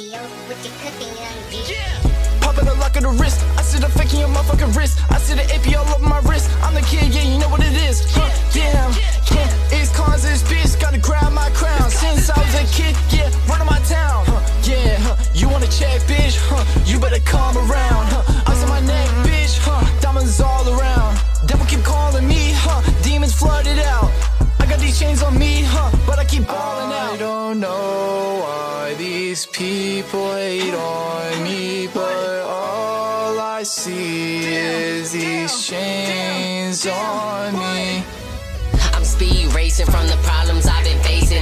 Yo, what you cooking on, G? Popping the lock of the wrist. I see the fake in your motherfucking wrist. I see the AP all over my wrist. I'm the kid, yeah, you know what it is. Huh, damn, yeah, it's Konz this bitch. Gotta grab my crown. Since I was a kid, yeah, running my town. Huh, yeah, huh, you wanna check, bitch? Huh, you better come around. Huh, ice on my neck, bitch. Huh, diamonds all around. Devil keep calling me, huh? Demons flooded out. People hate on me, but all I see is these chains on me. I'm speed racing from the problems I've been facing.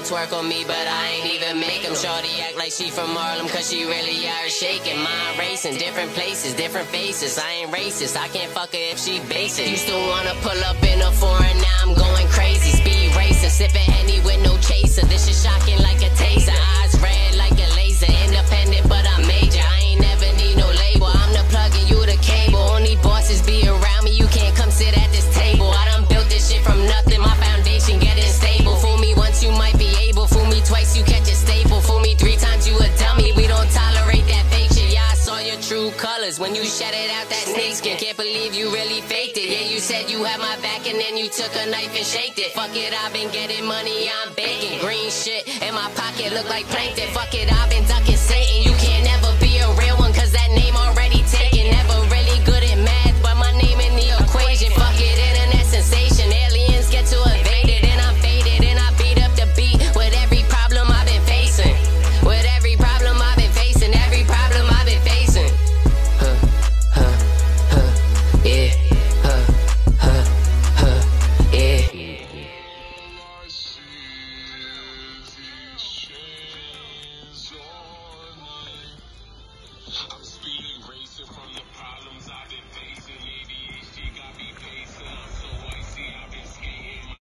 Wanna twerk on me, but I ain't even make 'em. Shorty act like she from Harlem, cause she really are shaking. Mind racing, different places, different faces. I ain't racist, I can't fuck her if she basic. Used to wanna pull up in a foreign, now I'm true colors when you it out that snake skin. Can't believe you really faked it. Yeah, you said you had my back and then you took a knife and shaked it. Fuck it, I've been getting money, I'm baking. Green shit in my pocket look like plankton. Fuck it, I've been